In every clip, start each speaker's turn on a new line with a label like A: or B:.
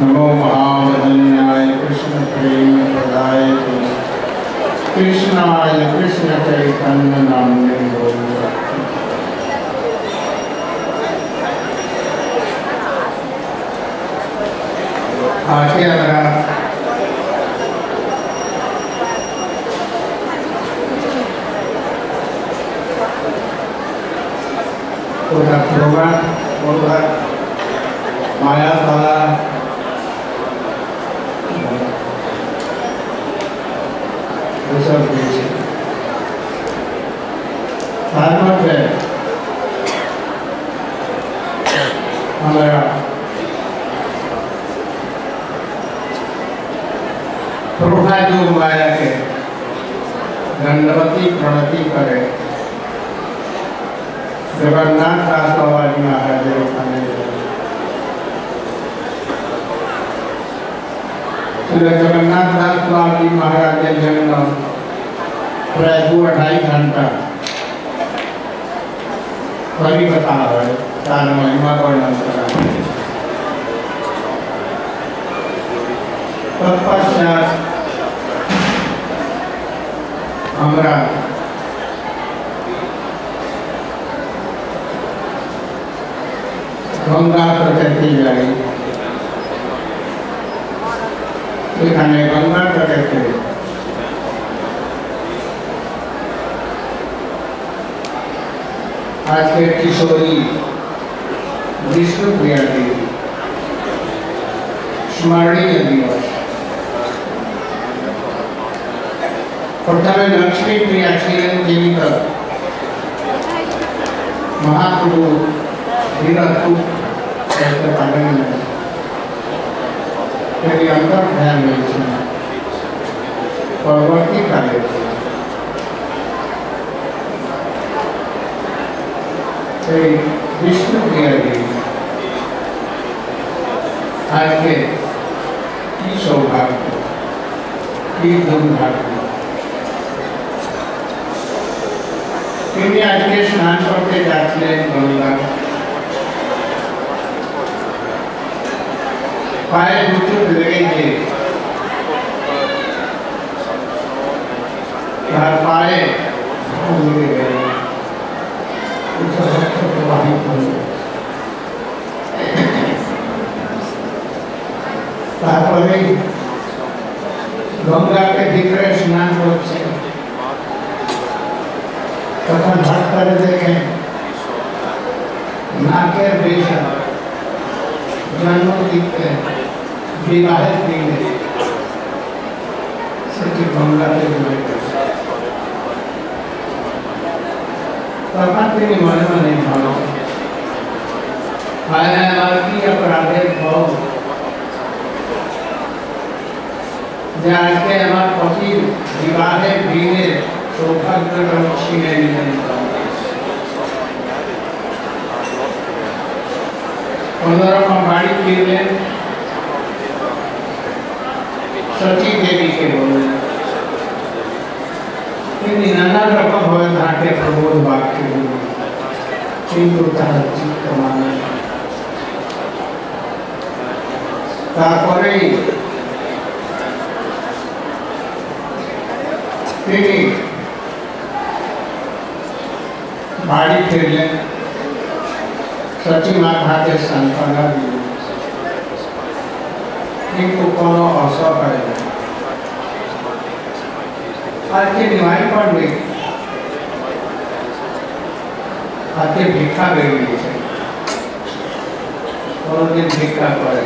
A: नमो महावदन्याय कृष्णप्रेमप्रदाय कृष्णाय कृष्ण चैतन्य नामने आगे अगर पूरा प्रोग्राम पूरा माया साला ऋषभ देश भागवत है हमारा प्रभा जो माया के दंडवती प्रणति करे जगन्नाथ दास बाबा जी खाने जगन्नाथ दास बाबा जी महाराज जन्म प्राय दो अढ़ाई घंटा। वही बता रहे ತಾನು ಮಹಿಮಾಗೊಂಡಂತಹ তৎপশ্চাৎ আমরা গঙ্গা প্রকৃতি যাই এখানে গঙ্গা প্রকৃতি আজকে কিশোরী विश्व क्रिया देवी स्मरणीय दिवस प्रथम लक्ष्मी प्रिया श्रीरंग देवी का महाप्रभु वीरत्व कहते पालन તેની અંદર ધ્યાન લે છે પરવર્તી કાર્ય છે તે વિષ્ણુ ક્રિયા আজকে কি সৌভাগ্য কি দুর্ভাগ্য তিনি আজকে স্নান করতে যাচ্ছিলেন গঙ্গা পায়ে দুটো লেগেছে তার পায়ে লেগে গেল প্রবাহিত হলো তারপরে গঙ্গাকে ভিতরে স্নান করছে তখন ভাত করে দেখেন নাকের বেশা জন্মদিতে বিবাহের দিনে সেটি গঙ্গাতে জমে গেছে তখন তিনি মনে মনে ভালো হয় আমার কি অপরাধের ভোগ যে আজকে আমার পতির বিবাহের দিনে সৌভাগ্যটা ছিনে নিলেন কোনোরকম বাড়ি ফিরলেন সতী দেবীকে বললেন তিনি নানা রকম ভাবে তাকে প্রবোধ বাক্য দিলেন কিন্তু তার চিত্ত মানে তারপরেই તેની ભાડી ફેરલે સચીમાં ખાતે સંપન્ન એ કૂપનો અવસર પડે આથી નિવાય પણ નહીં આથી ભીખા મેળવી છે કોરોની ભીખા પડે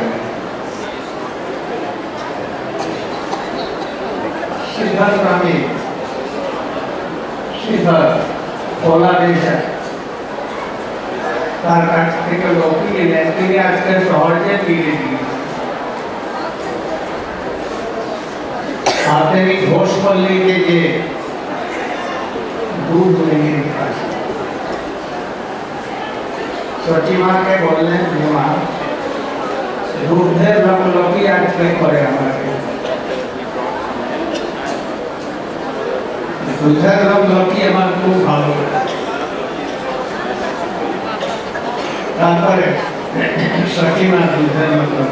A: સિદ્ધાર્થ સ્વામી इधर बांग्लादेश है तार काटने के लोग भी लेने के लिए आजकल शहर से पी लेती आते ही घोष पर लेके ये दूध लेंगे सोची माँ के बोलने बीमार दूध है, लोग लोग आज में करे हमारे। দুধের লোক লোকই আমার খুব ভালো তারপরে সচিমা দুধের লোক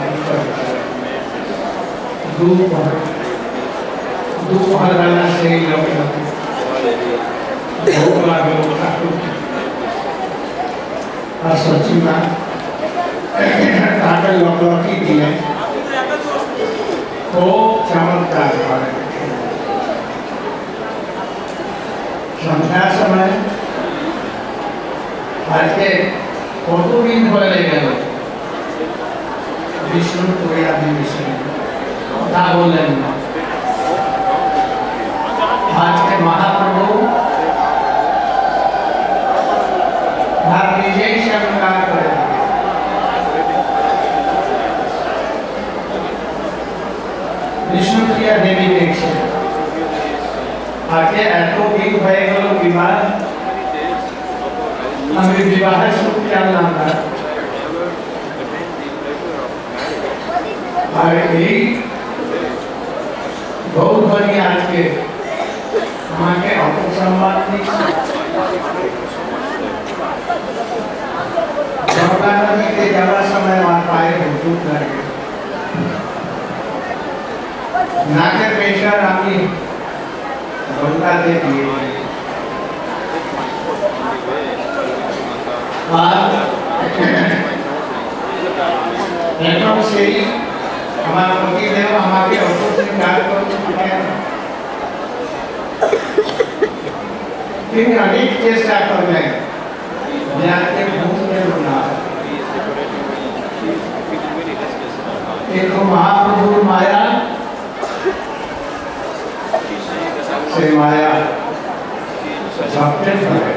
A: দুপুর দুপুরবেলা সেই লোক ভোগ লাগলো ঠাকুর আর সচিমা তাকে লোক লোকই দিলেন খুব চমৎকার করে সন্ধ্যার সময় আজকে কতদিন হয়ে গেল? বিষ্ণু পুরিয়াদি বিষ্ণু কথা বললেন না। আজকে মহাপ্রভু নিজেই স্বীকার করে বিষ্ণুপ্রিয়া দেবী आके एटो ಹಾಗೆ ಆಟೋಮಿಕ್ ಬಯಗಳು विवाह? हमें विवाह है शुभ क्या नाम था भाई बहुत बड़ी आज के हमारे संवाद नहीं के ज़्यादा समय वहाँ पाए मौजूद करके नागर पेशा रामी उनका दे दिए और नेटवर्क हमारा मोदी है वो हमारे अवसर से कार्य कर। लेकिन अधिक चेष्टा कर रहे हैं। बिहार के भूत में रुकना तो महाप्रभु माया মায়া সেই মায়া ভক্তের ধরে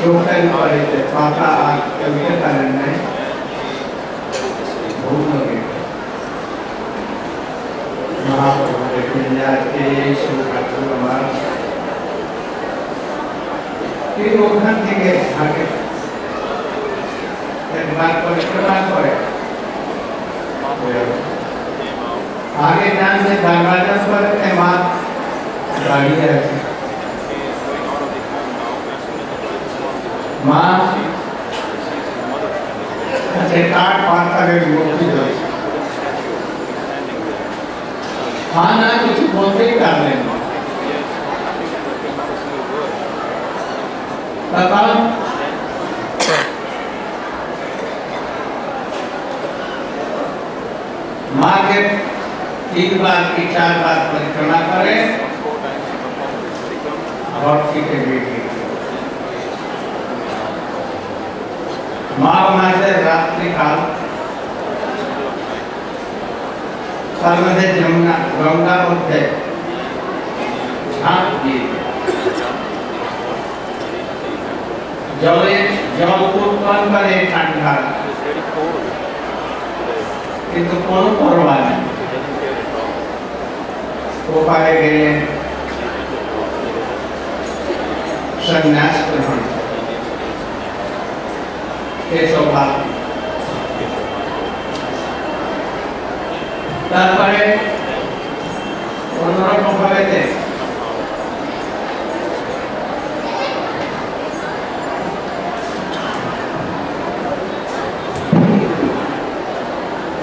A: চোখের বাড়িতে পাতা আর কবিতা পারেন নাই ভুল লাগে মহাপ্রভু দেখুন যাচ্ছে এই সৌভাগ্য আমার কিন্তু ওখান থেকে আগে একবার পরিক্রমা করে आगे जान से दरवाज़ा पर बाद गाड़ी है। माँ अच्छे काट पार करे मूर्ति जो हाँ ना, कुछ बोलते ही कर लेना तब माँ तीन बार की चार बार परिक्रमा करे भक्ति के बेटी माँ मासे रात्रि काल सर्वदे जमुना गंगा मध्य झाँक दिए জলে জল উৎপন্ন করে ঠান্ডা কিন্তু কোনো পরোয়া নেই उपाय गए संन्यास ग्रहण কেশব তারপরে অন্যরকম ভাবে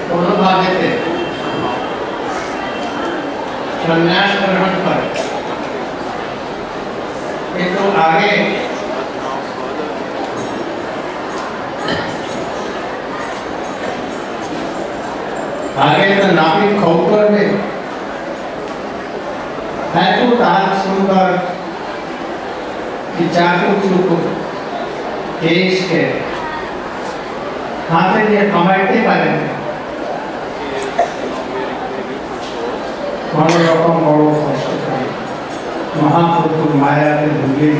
A: কোনো संन्यास ग्रहण कर तो आगे। आगे तो नापिक खौकर ने हैतु तो तार सुनकर कि चाकू। चूकू देश के। हाथे ये हमारे बारे में মনোরকম বড় সচেতন মহাপ্রভু মায়াকে ভুলে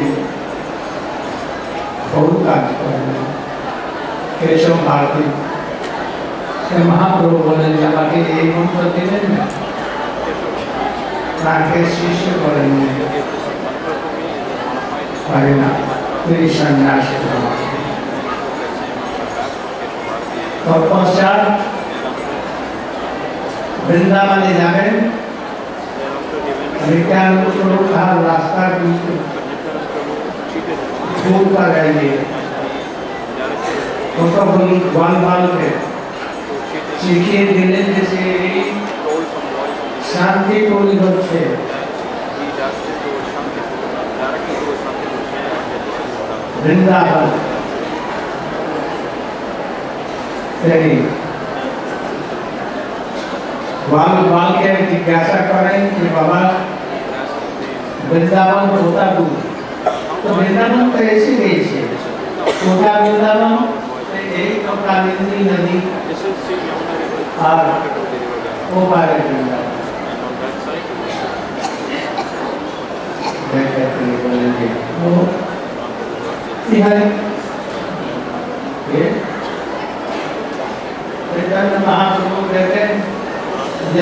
A: বহু কাজ করেন কেশব ভারতী সে মহাপ্রভু বলেন যে আমাকে এই মন্ত্র দিলেন না তাকে শিষ্য করেন পারে না তিনি সন্ন্যাস তৎপশ্চাৎ বৃন্দাবনে যাবেন स्वरूप का रास्ता बिल्कुल दूर का रहेंगे तो तो बोल बाल बाल के सीखिए दिले जैसे शांति पूरी होते वृंदावन तेरी बाल बाल के जिज्ञासा करें कि बाबा वृंदावन होता दूर। तो वृंदावन ऐसी देश है छोटा वृंदावन नदी। और वो बारे वृंदावन। बोलेंगे। ये? महाप्रभु कहते हैं।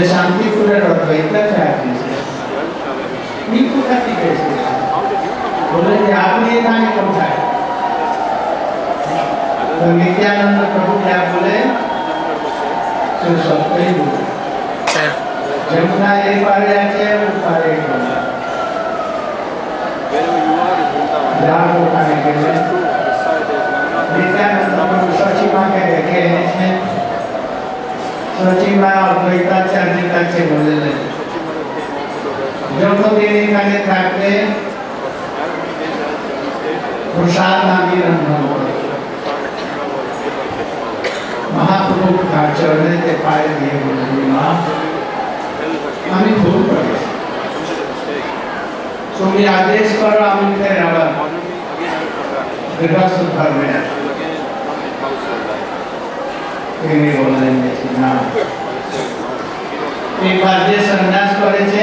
A: शांति पूरे रहता है इतना चाहते हैं ये को खाती कैसे बोले कि आपने ये खाने कब खाए तो नित्यानंद प्रभु क्या बोले तो सबको ही बोले जमुना एक बार जाते उस बार एक बार जहाँ को खाने के लिए नित्यानंद प्रभु सची के देखे हैं इसमें और द्वैताचार्य जी का बोले ले जब तो देने का ने खाते प्रसाद नामी रंधन महाप्रभु का चढ़ने के पाए दिए बोले माँ আমি ভুল করেছি তুমি আদেশ করো আমি ফের আবার গৃহস্থ ধর্মে আসি তিনি বললেন যে না একবার যে সন্ন্যাস করেছে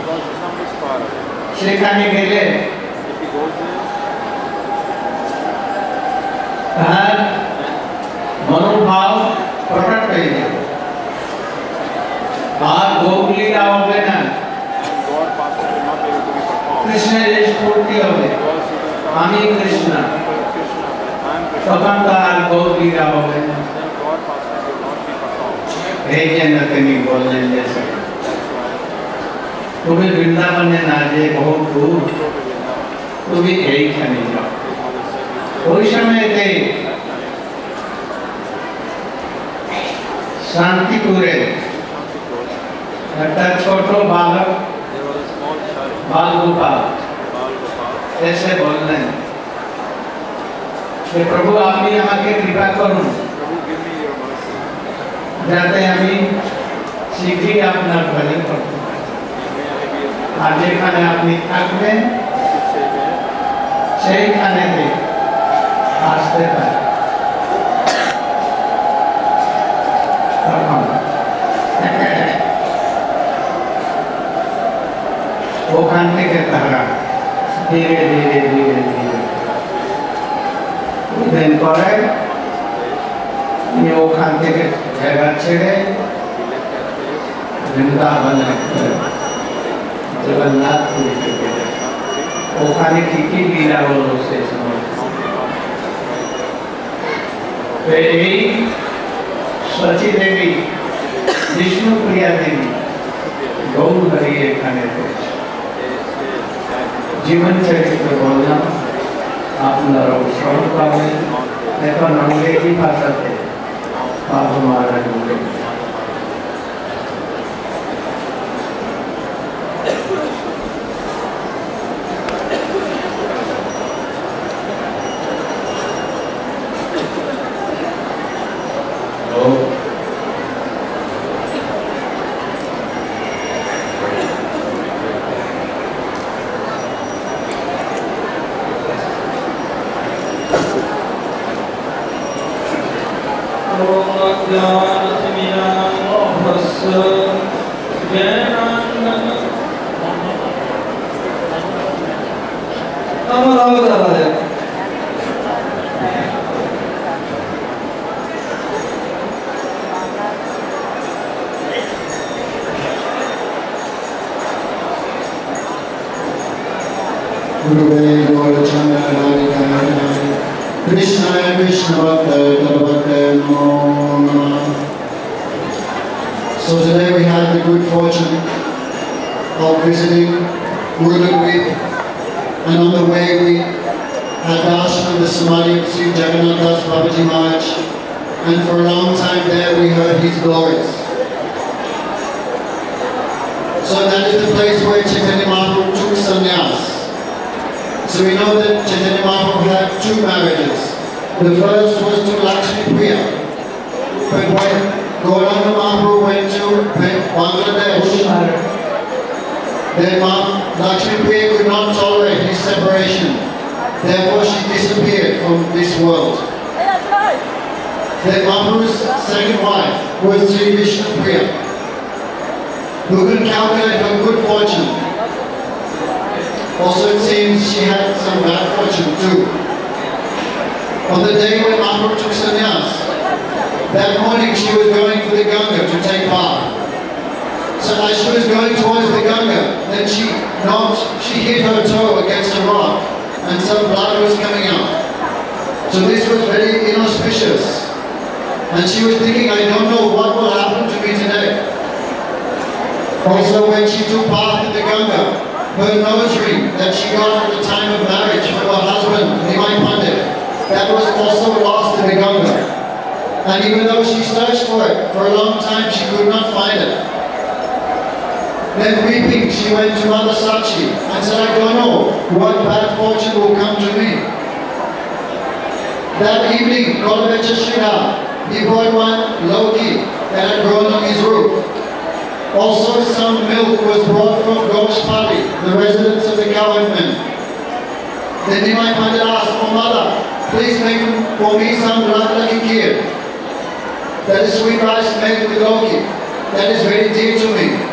A: सिखाने के लिए हर मनोभाव प्रकट करेंगे आप गोगली लीला हो गए। ना कृष्ण। स्फूर्ति हो गए। हामी कृष्ण तखन तो आप भोग लीला हो गए हे जन्नत नहीं बोलने जैसे। জন্য তিনি বললেন যে তুমি বৃন্দাবনে না যে বহু দূর তুমি এইখানে যাও ওই সময়তে শান্তিপুরে একটা ছোট বালক বাল গোপাল এসে বললেন যে প্রভু আপনি আমাকে কৃপা করুন যাতে আমি শীঘ্রই আপনার ভজন করতে পারি আর যেখানে আপনি থাকবেন, সেইখানে আসতে পারি ওখান থেকে তারা ধীরে ধীরে ধীরে ধীরে দিন পরে ওখান থেকে জায়গা ছেড়ে বৃন্দাবন জগন্নাথ পুরীতে গেলেন ওখানে কি কি লীলা হলো সে সময় তো এই সচি দেবী বিষ্ণুপ্রিয়া দেবী গৌর হরি এখানে জীবন চরিত্র বললাম আপনারাও স্মরণ পাবেন এখন अंग्रेजी ভাষাতে বাবু মহারাজ
B: visiting Gurudagri and on the way we had darshan of the Samadhi of Sri Jagannath Das Babaji Maharaj and for a long time there we heard his glories. So that is the place where Chaitanya Mahaprabhu took sannyas. So we know that Chaitanya Mahaprabhu had two marriages. The first was to Lakshmi Priya. But when Gauranga Mahaprabhu went to Bangladesh, then Lakshmi Priya could not tolerate his separation. Therefore she disappeared from this world. Then Mahaprabhu's second wife was Sri Vishnu Priya, who could calculate her good fortune also, it seems she had some bad fortune too. On the day when Mahaprabhu took sannyas, that morning she was going for the Ganga to take bath. So as she was going towards the Ganga, then she knocked, she hit her toe against a rock and some blood was coming out. So this was very inauspicious. And she was thinking, I don't know what will happen to me today. Also when she took bath in the Ganga, her nose that she got at the time of marriage from her husband, Nimai Pandit, that was also lost in the Ganga. And even though she searched for it for a long time, she could not find it. Then weeping, she went to Mother Sachi and said, I don't know what bad fortune will come to me. That evening, Golovecha Shriha, he brought one Loki that had grown on his roof. Also, some milk was brought from Goshpali, the residence of the cowherdmen. Then Nimai Pandit asked, Oh mother, please make for me some Ratlaki kheer. That is sweet rice made with Loki. That is very dear to me.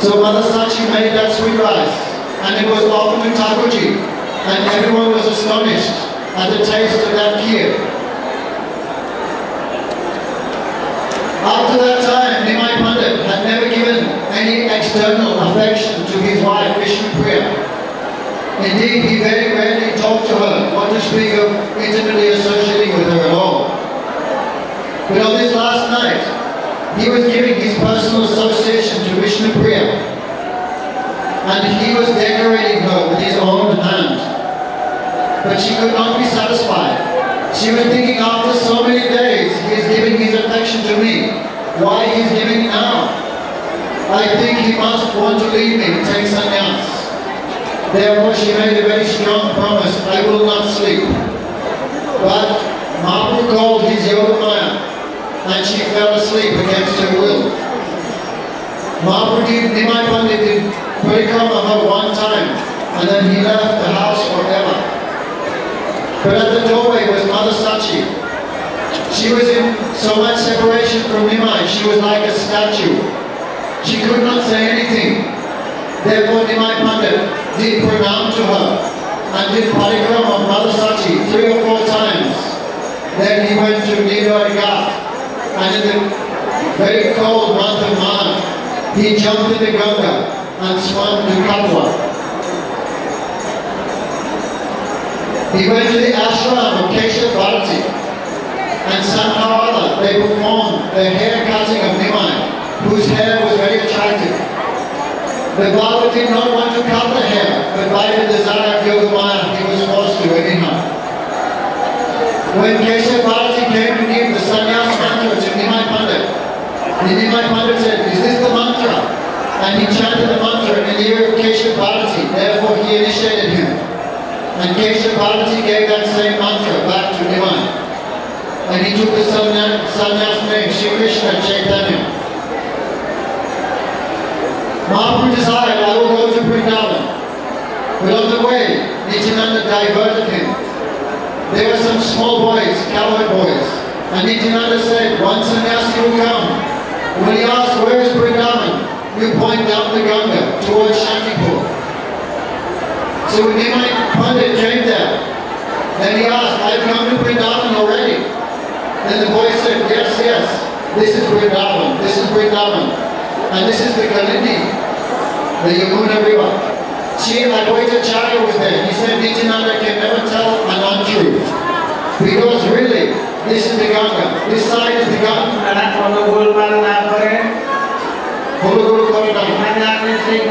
B: So Mother Sachi made that sweet rice, and it was offered to Thakurji, and everyone was astonished at the taste of that kheer. After that time, Nimai Pandit had never given any external affection to his wife, Vishnu Priya. Indeed, he very rarely talked to her, not to speak of intimately associating with her at all. But on he was giving his personal association to Vishnu Priya. And he was decorating her with his own hand. But she could not be satisfied. She was thinking after so many days, he is giving his affection to me. Why he is giving now? I think he must want to leave me and take sannyas. Therefore she made a very strong promise, I will not sleep. But Mahaprabhu called his Yogamaya and she fell asleep against her will. Mahaprabhu Nimai Pandit did parikrama her one time and then he left the house forever. But at the doorway was Mother Sachi. She was in so much separation from Nimai, she was like a statue. She could not say anything. Therefore Nimai Pandit did pranam to her and did parikrama of Mother Sachi three or four times. Then he went to Nirvana Ghat and in the very cold month of March, he jumped in the Ganga and swam to Katwa. He went to the ashram of Keshav Bharati and somehow or other they performed the hair cutting of Nimai, whose hair was very attractive. The Baba did not want to cut the hair, but by the desire of Yogamaya, he was forced to anyhow. When Keshav Bharati came to give the sannyas to Nimai Pandit, Nimai Pandit said, is this the mantra? And he chanted the mantra in the ear of Keshav Bharati, therefore he initiated him. And Keshav Bharati gave that same mantra back to Nimai. And he took the sannyas name, Shri Krishna Chaitanya. Mahaprabhu desired, I will go to Vrindavan. But on the way, Nityananda diverted him. There were some small boys, cowherd boys, And Nityananda said, one sannyasi will come. When he asked, where is Vrindavan? You point down the Ganga towards Shantipur. So when Nimai Pandit came there, then he asked, I've come to Vrindavan already. Then the boy said, yes, yes, this is Vrindavan, this is Vrindavan. And this is the Kalindi, the Yamuna River. She, Advaita Acharya was there. He said Nityananda can never tell an untruth. Because really, this is begotten. This side is begotten. And
A: from the world man and
B: Apare. Guru Guru
A: Kavita. And that is the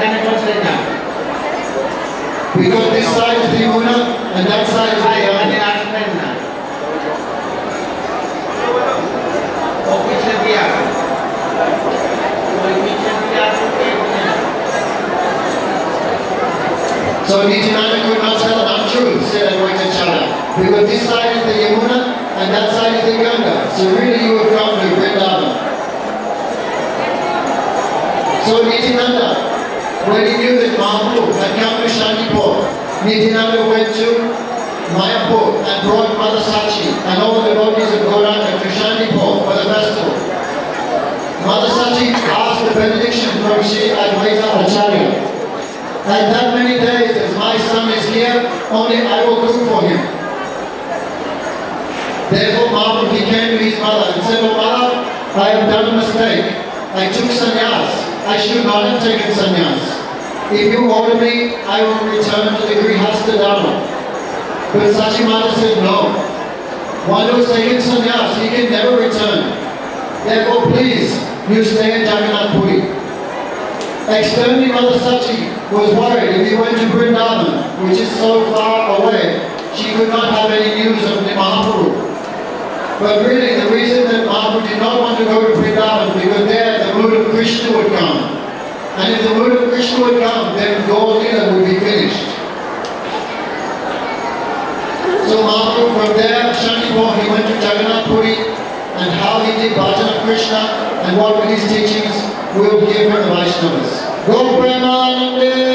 B: Because this side is the Una and that side is the
A: Yamani
B: So Nityananda could not tell about truth, said Advaita Chandra. Because this side is the Yamuna and that side is the Ganga. So really you have come to Vrindavan. So Nityananda, when he knew that Mahaprabhu had come to Shantipur, Nityananda went to Mayapur and brought Mother Sachi and all the devotees of Gauranga to Shantipur for the festival. Mother Sachi asked the benediction from Sri Advaita Acharya. And that many days as my son is here, only I will cook for him. Therefore Mahaprabhu he came to his mother and said, Oh mother, I have done a mistake. I took sannyas. I should not have taken sannyas. If you order me, I will return to the Grihastha Dharma. But Sachi Mata said, no. One who has taken sannyas, he can never return. Therefore, please, you stay in Jagannath Puri. Externally, Mother Sachi was worried if he went to Vrindavan, which is so far away, she could not have any news of the Mahaprabhu. But really, the reason that Mahaprabhu did not want to go to Vrindavan, because there the mood of Krishna would come. And if the mood of Krishna would come, then Gaur would be finished. So Mahaprabhu from there, Shantipur, he went to Jagannath Puri, and how he did bhajan of Krishna, and what were his teachings, we'll hear from the Vaishnavas. Go Premanande!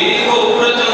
C: e